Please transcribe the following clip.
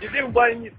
Иди в больницу.